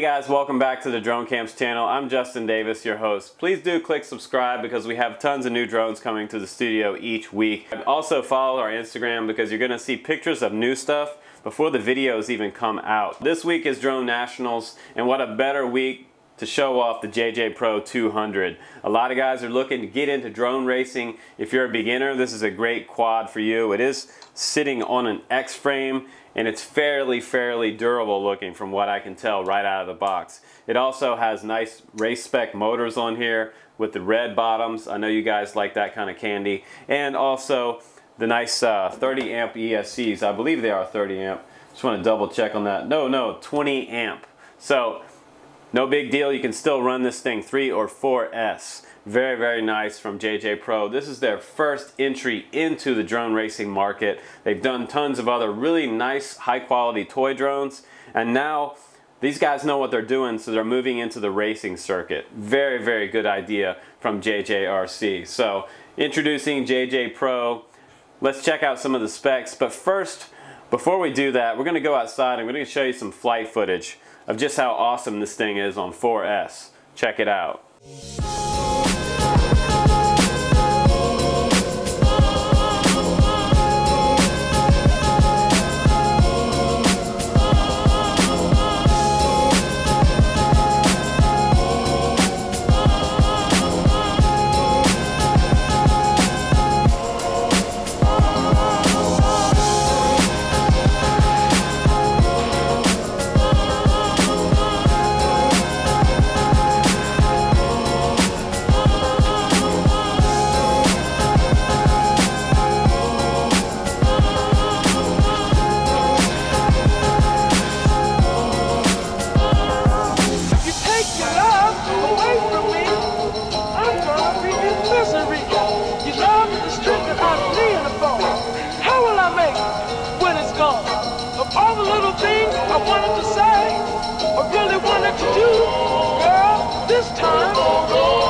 guys, welcome back to the Drone Camps channel. I'm Justin Davis, your host. Please do click subscribe because we have tons of new drones coming to the studio each week. Also follow our Instagram because you're gonna see pictures of new stuff before the videos even come out. This week is Drone Nationals and what a better week to show off the JJ Pro 200. A lot of guys are looking to get into drone racing. If you're a beginner, this is a great quad for you. It is sitting on an X-frame and it's fairly, fairly durable looking from what I can tell right out of the box. It also has nice race spec motors on here with the red bottoms. I know you guys like that kind of candy. And also the nice uh, 30 amp ESCs. I believe they are 30 amp. Just want to double check on that. No, no, 20 amp. So no big deal. You can still run this thing 3 or 4S. Very, very nice from JJ Pro. This is their first entry into the drone racing market. They've done tons of other really nice, high quality toy drones. And now these guys know what they're doing, so they're moving into the racing circuit. Very, very good idea from JJRC. So introducing JJ Pro. Let's check out some of the specs. But first, before we do that, we're gonna go outside and we're gonna show you some flight footage of just how awesome this thing is on 4S. Check it out. wanted to say, I really wanted to do, girl, this time.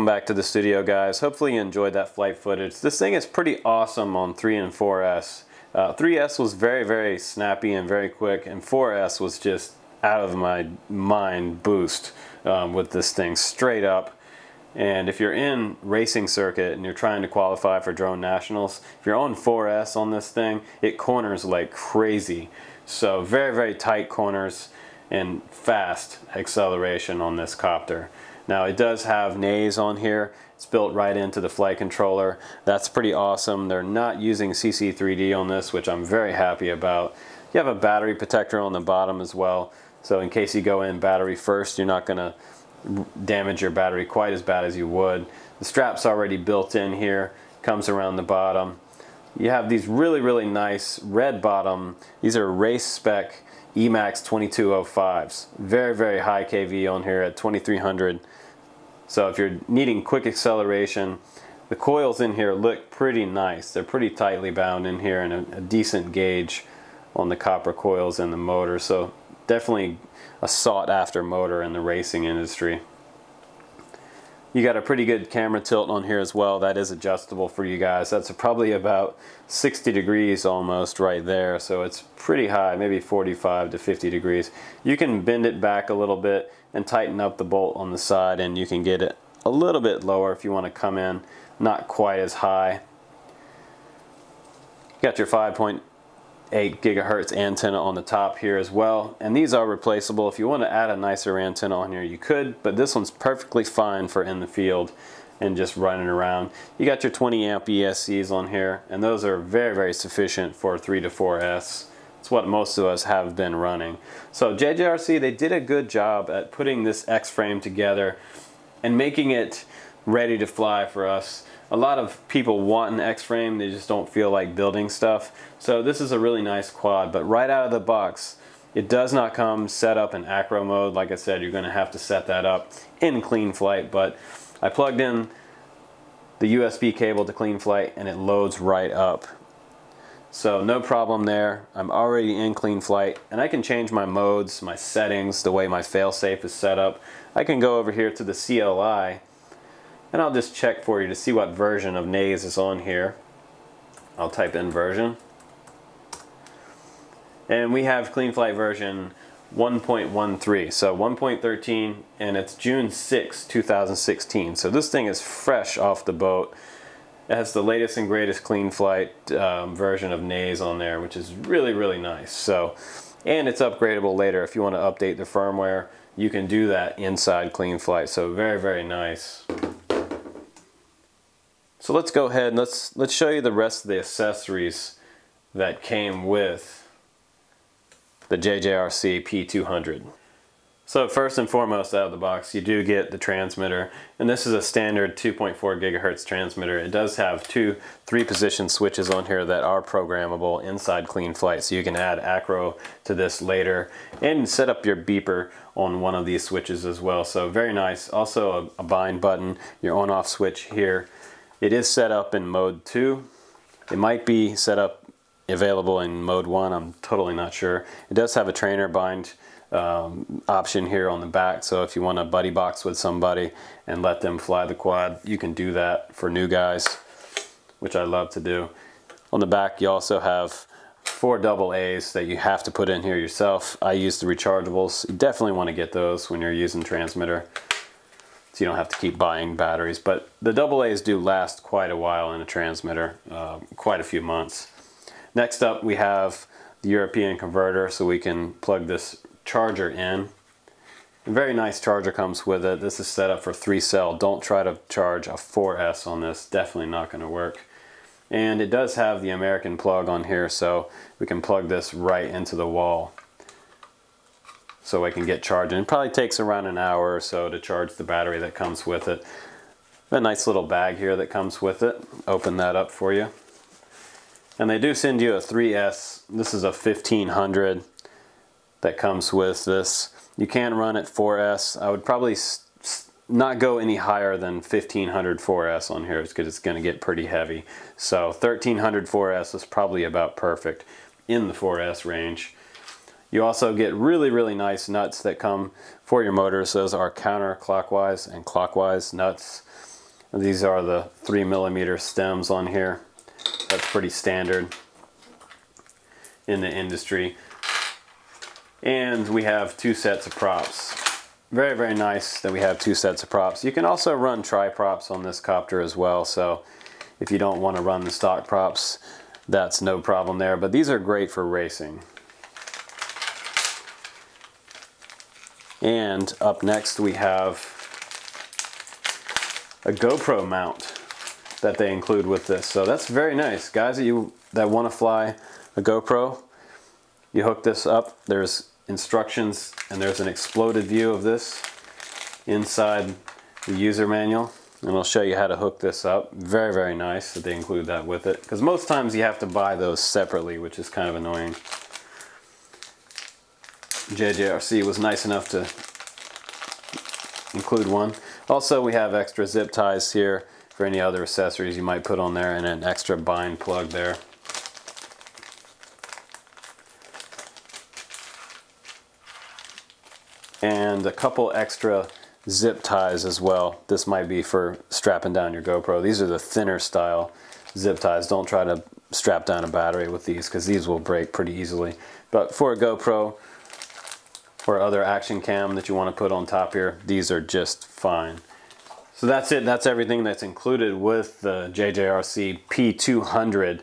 Welcome back to the studio guys. Hopefully you enjoyed that flight footage. This thing is pretty awesome on 3 and 4S. Uh, 3S was very, very snappy and very quick, and 4S was just out of my mind boost um, with this thing straight up. And if you're in racing circuit and you're trying to qualify for drone nationals, if you're on 4S on this thing, it corners like crazy. So very, very tight corners and fast acceleration on this copter. Now it does have Naze on here. It's built right into the flight controller. That's pretty awesome. They're not using CC3D on this, which I'm very happy about. You have a battery protector on the bottom as well. So in case you go in battery first, you're not gonna damage your battery quite as bad as you would. The strap's already built in here, comes around the bottom. You have these really, really nice red bottom. These are race spec Emax 2205s. Very, very high KV on here at 2300 so if you're needing quick acceleration, the coils in here look pretty nice. They're pretty tightly bound in here and a, a decent gauge on the copper coils in the motor. So definitely a sought after motor in the racing industry. You got a pretty good camera tilt on here as well. That is adjustable for you guys. That's probably about 60 degrees almost right there. So it's pretty high, maybe 45 to 50 degrees. You can bend it back a little bit and tighten up the bolt on the side and you can get it a little bit lower if you want to come in not quite as high. You got your 5.8 8 gigahertz antenna on the top here as well. And these are replaceable. If you want to add a nicer antenna on here you could but this one's perfectly fine for in the field and just running around. You got your 20 amp ESCs on here and those are very very sufficient for 3 to 4S it's what most of us have been running. So JJRC they did a good job at putting this X-frame together and making it ready to fly for us a lot of people want an X-frame, they just don't feel like building stuff. So this is a really nice quad, but right out of the box, it does not come set up in acro mode. Like I said, you're gonna have to set that up in Cleanflight, but I plugged in the USB cable to Cleanflight and it loads right up. So no problem there. I'm already in Cleanflight and I can change my modes, my settings, the way my failsafe is set up. I can go over here to the CLI and I'll just check for you to see what version of Naze is on here. I'll type in version. And we have Cleanflight version 1.13, so 1.13, and it's June 6, 2016. So this thing is fresh off the boat. It has the latest and greatest Cleanflight um, version of Naze on there, which is really, really nice. So, and it's upgradable later if you want to update the firmware. You can do that inside Cleanflight, so very, very nice. So let's go ahead and let's, let's show you the rest of the accessories that came with the JJRC P200. So first and foremost out of the box you do get the transmitter and this is a standard 2.4 gigahertz transmitter. It does have two three position switches on here that are programmable inside Cleanflight so you can add acro to this later and set up your beeper on one of these switches as well so very nice. Also a, a bind button, your on off switch here it is set up in mode 2. It might be set up available in mode 1, I'm totally not sure. It does have a trainer bind um, option here on the back, so if you want to buddy box with somebody and let them fly the quad, you can do that for new guys, which I love to do. On the back you also have four double A's that you have to put in here yourself. I use the rechargeables. You definitely want to get those when you're using transmitter so you don't have to keep buying batteries. But the AA's do last quite a while in a transmitter, uh, quite a few months. Next up we have the European converter so we can plug this charger in. A very nice charger comes with it. This is set up for 3 cell. Don't try to charge a 4S on this. Definitely not going to work. And it does have the American plug on here so we can plug this right into the wall so I can get charging. It probably takes around an hour or so to charge the battery that comes with it. A nice little bag here that comes with it. Open that up for you. And they do send you a 3S. This is a 1500 that comes with this. You can run at 4S. I would probably not go any higher than 1500 4S on here because it's going to get pretty heavy. So 1300 4S is probably about perfect in the 4S range. You also get really, really nice nuts that come for your motors. Those are counterclockwise and clockwise nuts. These are the three millimeter stems on here. That's pretty standard in the industry. And we have two sets of props. Very, very nice that we have two sets of props. You can also run tri-props on this copter as well. So if you don't want to run the stock props, that's no problem there. But these are great for racing. And up next we have a GoPro mount that they include with this. So that's very nice. Guys that you that want to fly a GoPro, you hook this up. There's instructions and there's an exploded view of this inside the user manual. And I'll show you how to hook this up. Very, very nice that they include that with it. Because most times you have to buy those separately, which is kind of annoying. JJRC was nice enough to include one. Also, we have extra zip ties here for any other accessories you might put on there and an extra bind plug there. And a couple extra zip ties as well. This might be for strapping down your GoPro. These are the thinner style zip ties. Don't try to strap down a battery with these because these will break pretty easily. But for a GoPro, or other action cam that you want to put on top here, these are just fine. So that's it. That's everything that's included with the JJRC P200.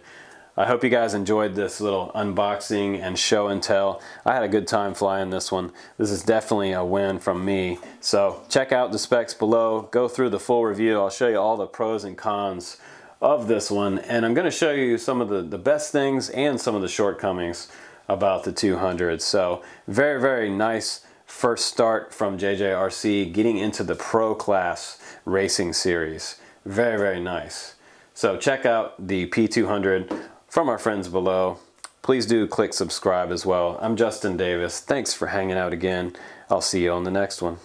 I hope you guys enjoyed this little unboxing and show and tell. I had a good time flying this one. This is definitely a win from me. So check out the specs below, go through the full review. I'll show you all the pros and cons of this one and I'm going to show you some of the, the best things and some of the shortcomings about the 200. So very, very nice first start from JJRC getting into the pro class racing series. Very, very nice. So check out the P200 from our friends below. Please do click subscribe as well. I'm Justin Davis. Thanks for hanging out again. I'll see you on the next one.